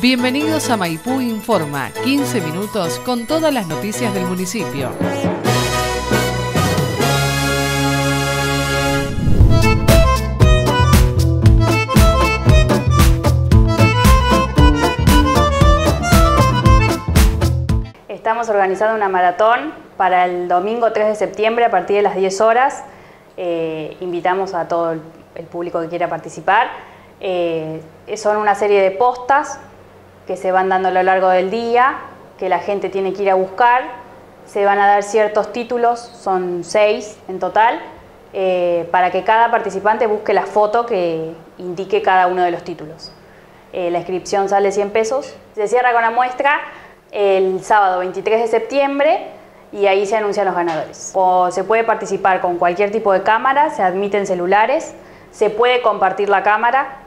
Bienvenidos a Maipú Informa, 15 minutos con todas las noticias del municipio. Estamos organizando una maratón para el domingo 3 de septiembre a partir de las 10 horas. Eh, invitamos a todo el, público que quiera participar. Eh, son una serie de postas que se van dando a lo largo del día, que la gente tiene que ir a buscar. Se van a dar ciertos títulos, son seis en total, eh, para que cada participante busque la foto que indique cada uno de los títulos. la inscripción sale 100 pesos. Se cierra con la muestra el sábado 23 de septiembre y ahí se anuncian los ganadores. O se puede participar con cualquier tipo de cámara, se admiten celulares, se puede compartir la cámara,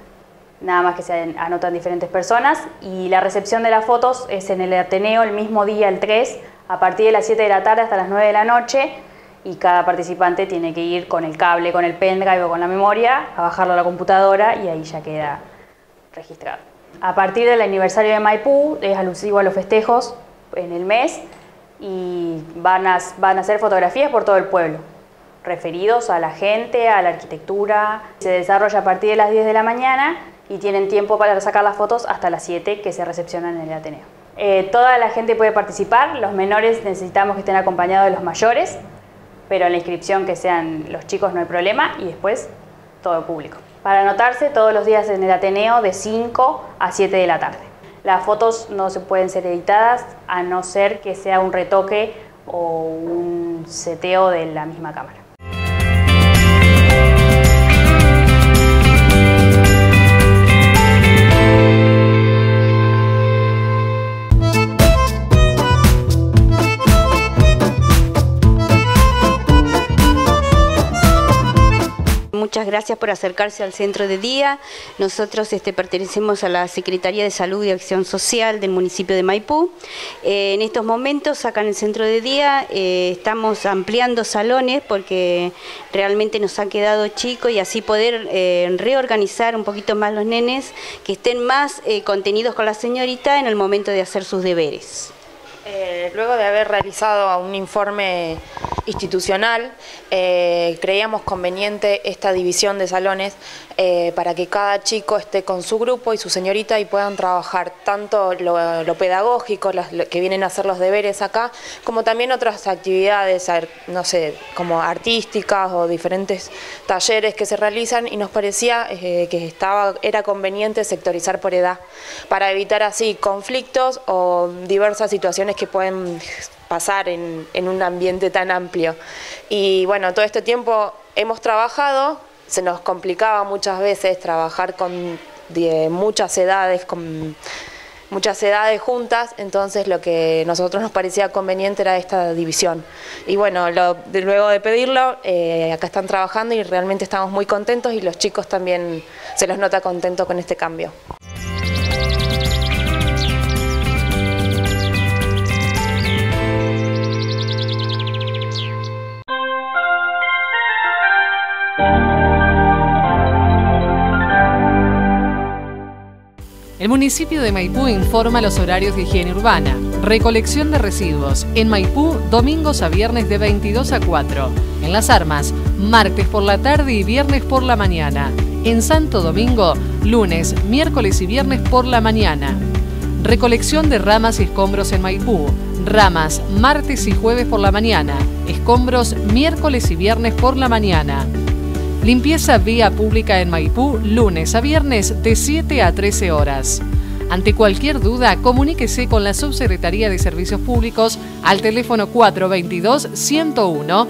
nada más que se anotan diferentes personas y la recepción de las fotos es en el Ateneo el mismo día, el 3, a partir de las 7 de la tarde hasta las 9 de la noche y cada participante tiene que ir con el cable, con el pendrive o con la memoria a bajarlo a la computadora y ahí ya queda registrado. A partir del aniversario de Maipú, es alusivo a los festejos en el mes y van a, van a hacer fotografías por todo el pueblo, referidos a la gente, a la arquitectura. Se desarrolla a partir de las 10 de la mañana y tienen tiempo para sacar las fotos hasta las 7 que se recepcionan en el Ateneo. Eh, toda la gente puede participar, los menores necesitamos que estén acompañados de los mayores, pero en la inscripción que sean los chicos no hay problema y después todo el público para anotarse todos los días en el Ateneo de 5 a 7 de la tarde. Las fotos no se pueden ser editadas a no ser que sea un retoque o un seteo de la misma cámara. Muchas gracias por acercarse al centro de día. Nosotros este, pertenecemos a la Secretaría de Salud y Acción Social del municipio de Maipú. Eh, en estos momentos, acá en el centro de día, eh, estamos ampliando salones porque realmente nos ha quedado chico y así poder eh, reorganizar un poquito más los nenes, que estén más contenidos con la señorita en el momento de hacer sus deberes. Luego de haber realizado un informe institucional, eh, creíamos conveniente esta división de salones eh, para que cada chico esté con su grupo y su señorita y puedan trabajar tanto lo, pedagógico, que vienen a hacer los deberes acá, como también otras actividades, no sé, como artísticas o diferentes talleres que se realizan y nos parecía eh, que estaba, era conveniente sectorizar por edad para evitar así conflictos o diversas situaciones que pueden pasar en, un ambiente tan amplio. Y bueno, todo este tiempo hemos trabajado, se nos complicaba muchas veces trabajar con muchas edades, con muchas edades juntas, entonces lo que nosotros nos parecía conveniente era esta división. Y bueno, luego de pedirlo, eh, acá están trabajando y realmente estamos muy contentos y los chicos también se los nota contentos con este cambio. El municipio de Maipú informa los horarios de higiene urbana. Recolección de residuos. En Maipú, domingos a viernes de 22 a 4. En Las Armas, martes por la tarde y viernes por la mañana. En Santo Domingo, lunes, miércoles y viernes por la mañana. Recolección de ramas y escombros en Maipú. Ramas, martes y jueves por la mañana. Escombros, miércoles y viernes por la mañana. Limpieza vía pública en Maipú, lunes a viernes de 7 a 13 horas. Ante cualquier duda, comuníquese con la Subsecretaría de Servicios Públicos al teléfono 422-101.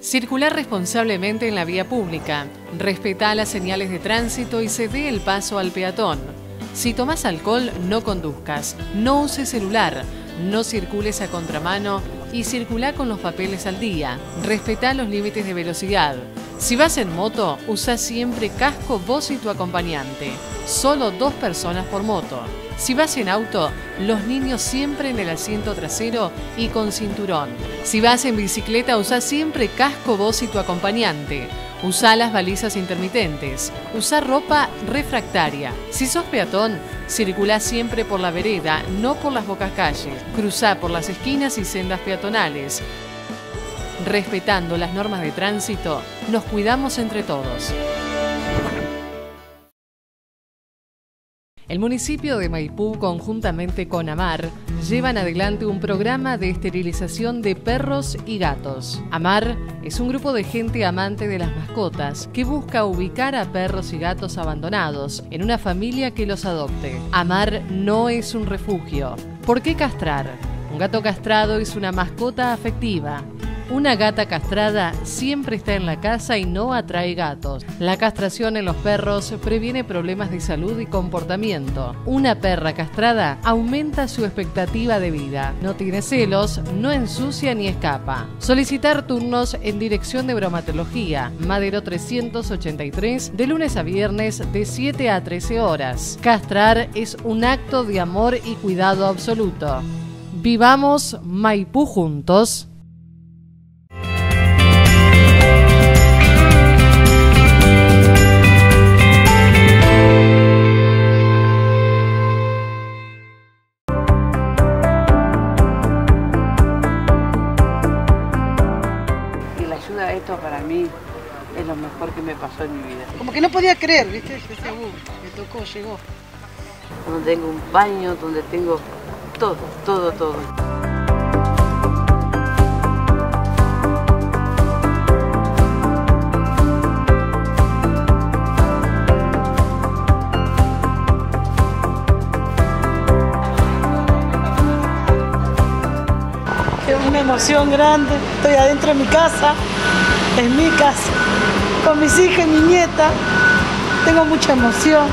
Circular responsablemente en la vía pública. Respeta las señales de tránsito y cede el paso al peatón. Si tomas alcohol, no conduzcas. No uses celular. No circules a contramano y circula con los papeles al día. Respeta los límites de velocidad. Si vas en moto, usa siempre casco vos y tu acompañante. Solo dos personas por moto. Si vas en auto, los niños siempre en el asiento trasero y con cinturón. Si vas en bicicleta, usa siempre casco vos y tu acompañante. Usa las balizas intermitentes. Usa ropa refractaria. Si sos peatón, circula siempre por la vereda, no por las bocas calles. Cruza por las esquinas y sendas peatonales. Respetando las normas de tránsito, nos cuidamos entre todos. El municipio de Maipú, conjuntamente con AMAR, llevan adelante un programa de esterilización de perros y gatos. AMAR es un grupo de gente amante de las mascotas que busca ubicar a perros y gatos abandonados en una familia que los adopte. AMAR no es un refugio. ¿Por qué castrar? Un gato castrado es una mascota afectiva una gata castrada siempre está en la casa y no atrae gatos. La castración en los perros previene problemas de salud y comportamiento. Una perra castrada aumenta su expectativa de vida. No tiene celos, no ensucia ni escapa. Solicitar turnos en dirección de bromatología, Madero 383, de lunes a viernes de 7 a 13 horas. Castrar es un acto de amor y cuidado absoluto. Vivamos Maipú juntos. Pasó en mi vida. Como que no podía creer, ¿viste? Decía, uh, me tocó, llegó. Donde tengo un baño, donde tengo todo, todo, todo. Es una emoción grande, estoy adentro de mi casa, en mi casa con mis hijas y mi nieta. Tengo mucha emoción.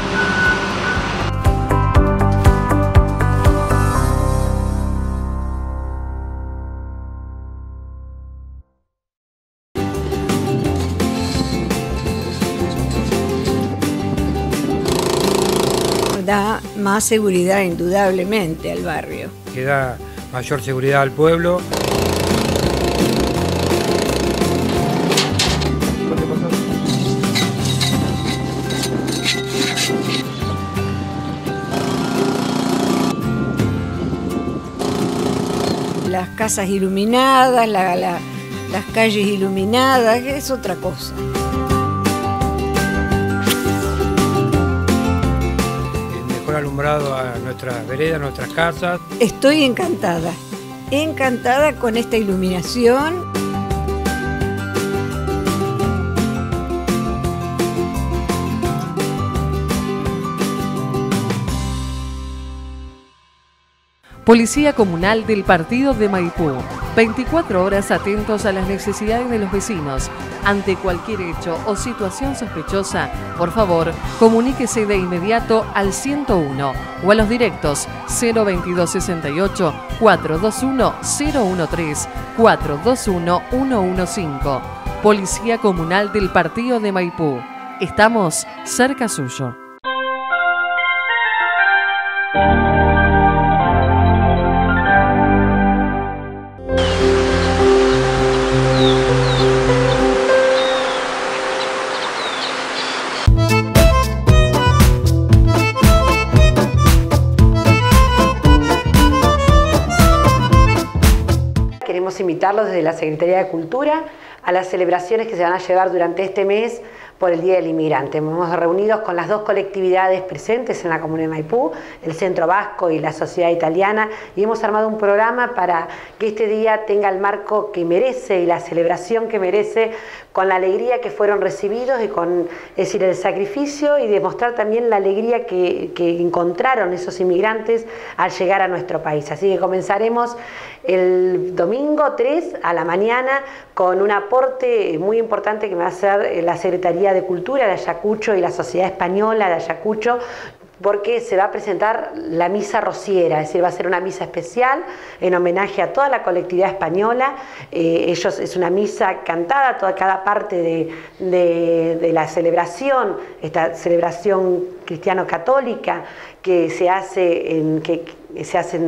Da más seguridad indudablemente al barrio. Que da mayor seguridad al pueblo. Casas iluminadas, las calles iluminadas, es otra cosa. El mejor alumbrado a nuestras veredas, nuestras casas. Estoy encantada, encantada con esta iluminación. Policía Comunal del Partido de Maipú. 24 horas atentos a las necesidades de los vecinos. Ante cualquier hecho o situación sospechosa, por favor, comuníquese de inmediato al 101 o a los directos 02268 421 013 421 115. Policía Comunal del Partido de Maipú. Estamos cerca suyo. Invitarlos desde la Secretaría de Cultura a las celebraciones que se van a llevar durante este mes por el Día del Inmigrante. Hemos reunidos con las dos colectividades presentes en la Comuna de Maipú, el Centro Vasco y la Sociedad Italiana, y hemos armado un programa para que este día tenga el marco que merece y la celebración que merece, con la alegría que fueron recibidos y con es decir, el sacrificio y demostrar también la alegría que, que encontraron esos inmigrantes al llegar a nuestro país. Así que comenzaremos el domingo 3 a la mañana con un aporte muy importante que me va a hacer la Secretaría de Cultura de Ayacucho y la Sociedad Española de Ayacucho porque se va a presentar la misa rociera, es decir, va a ser una misa especial en homenaje a toda la colectividad española. Eh, ellos es una misa cantada, toda cada parte de, la celebración, esta celebración cristiano-católica que se hace, en, que se hace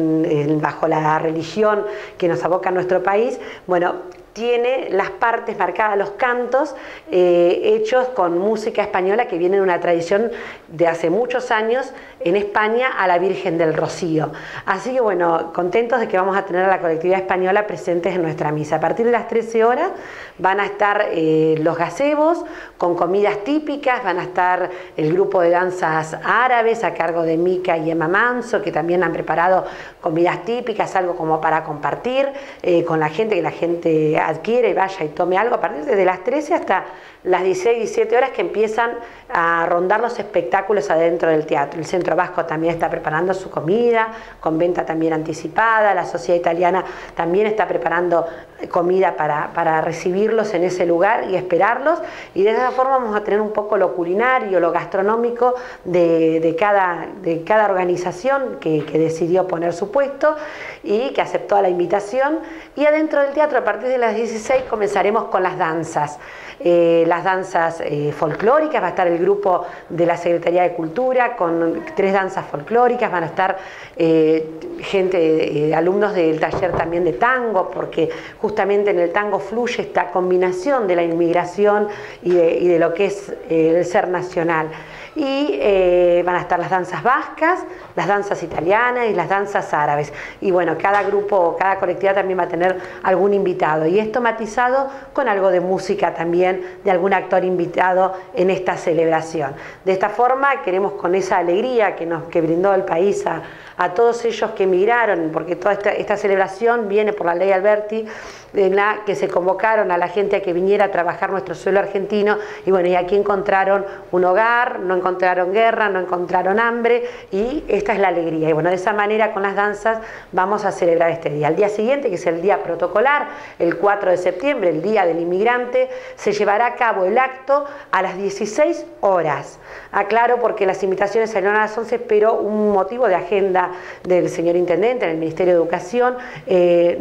bajo la religión que nos aboca a nuestro país. Bueno, tiene las partes marcadas, los cantos, eh, hechos con música española que viene de una tradición de hace muchos años en España a la Virgen del Rocío. Así que bueno, contentos de que vamos a tener a la colectividad española presentes en nuestra misa. A partir de las 13 horas van a estar eh, los gazebos con comidas típicas, van a estar el grupo de danzas árabes a cargo de Mica y Emma Manso, que también han preparado comidas típicas, algo como para compartir eh, con la gente, que la gente adquiere y vaya y tome algo a partir de las 13 hasta las 16, 17 horas que empiezan a rondar los espectáculos adentro del teatro. El Centro Vasco también está preparando su comida, con venta también anticipada, la Sociedad Italiana también está preparando comida para, recibirlos en ese lugar y esperarlos, y de esa forma vamos a tener un poco lo culinario, lo gastronómico de, cada, de cada organización que, que decidió poner su puesto y que aceptó la invitación, y adentro del teatro a partir de las 16 comenzaremos con las danzas. Eh, las danzas eh, folclóricas, va a estar el grupo de la Secretaría de Cultura con tres danzas folclóricas, van a estar eh, gente, alumnos del taller también de tango, porque justamente en el tango fluye esta combinación de la inmigración y de lo que es el ser nacional y eh, van a estar las danzas vascas, las danzas italianas y las danzas árabes. Y bueno, cada grupo, cada colectividad también va a tener algún invitado y esto matizado con algo de música también de algún actor invitado en esta celebración. De esta forma queremos con esa alegría que nos que brindó el país a, a todos ellos que emigraron, porque toda esta, celebración viene por la ley Alberti, en la que se convocaron a la gente a que viniera a trabajar nuestro suelo argentino, y bueno, y aquí encontraron un hogar, no encontraron guerra, no encontraron hambre, y esta es la alegría. Y bueno, de esa manera con las danzas vamos a celebrar este día. Al día siguiente, que es el día protocolar, el 4 de septiembre, el Día del Inmigrante, se llevará a cabo el acto a las 16 horas. Aclaro porque las invitaciones salieron a las 11, pero un motivo de agenda del señor Intendente en el Ministerio de Educación, eh,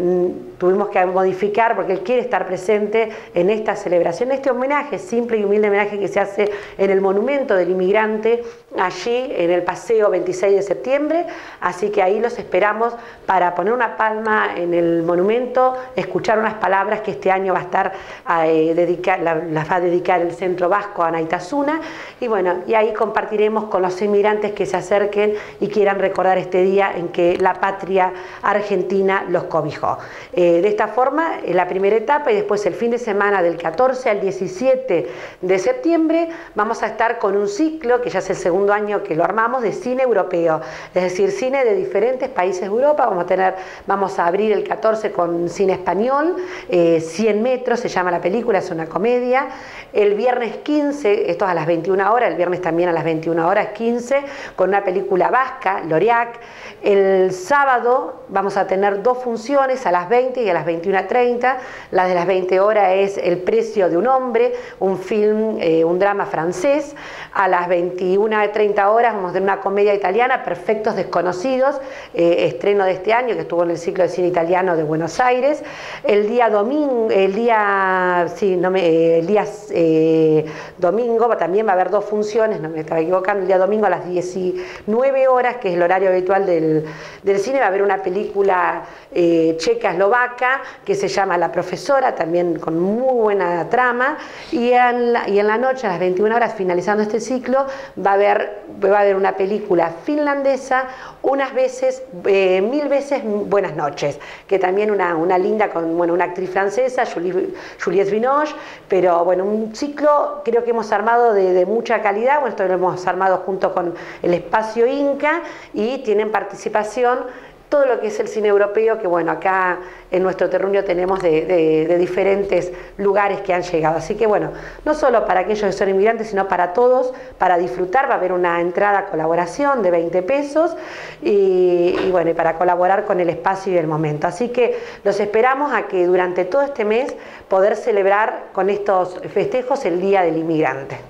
tuvimos que modificar porque él quiere estar presente en esta celebración, este homenaje, simple y humilde homenaje que se hace en el Monumento del Inmigrante, allí en el Paseo 26 de septiembre, así que ahí los esperamos para poner una palma en el monumento, escuchar unas palabras que este año va a estar eh, dedicar, las va a dedicar el Centro Vasco a Naitasuna, y bueno, y ahí compartiremos con los inmigrantes que se acerquen y quieran recordar este día en que la patria argentina los cobijó. Eh, de esta forma, en la primera etapa y después el fin de semana del 14 al 17 de septiembre, vamos a estar con un ciclo, que ya es el segundo año que lo armamos, de cine europeo, es decir, cine de diferentes países de Europa. Vamos a, tener, vamos a abrir el 14 con cine español, 100 eh, metros se llama la película, es una comedia. El viernes 15, esto es a las 21 horas, el viernes también a las 21 horas 15, con una película vasca, Loriac, el sábado vamos a tener dos funciones a las 20 y a las 21.30. La de las 20 horas es El precio de un hombre, un film, eh, un drama francés. A las 21.30 horas vamos a tener una comedia italiana, Perfectos Desconocidos, eh, estreno de este año que estuvo en el ciclo de cine italiano de Buenos Aires. El día domingo, el día, sí, no me, el día eh, domingo también va a haber dos funciones, no me estaba equivocando, el día domingo a las 19 horas, que es el horario habitual del del, cine, va a haber una película eh, checa-eslovaca que se llama La Profesora, también con muy buena trama, y en, la, y en la noche, a las 21 horas, finalizando este ciclo, va a haber, va a haber una película finlandesa, unas veces, eh, mil veces Buenas noches, que también una, una linda, con bueno, una actriz francesa, Juliette Binoche, pero bueno, un ciclo creo que hemos armado de, mucha calidad, bueno, esto lo hemos armado junto con el Espacio Inca y tienen participación todo lo que es el cine europeo, que bueno, acá en nuestro terruño tenemos de, diferentes lugares que han llegado. Así que bueno, no solo para aquellos que son inmigrantes, sino para todos, para disfrutar, va a haber una entrada colaboración de 20 pesos y, y bueno, y para colaborar con el espacio y el momento. Así que los esperamos a que durante todo este mes poder celebrar con estos festejos el Día del Inmigrante.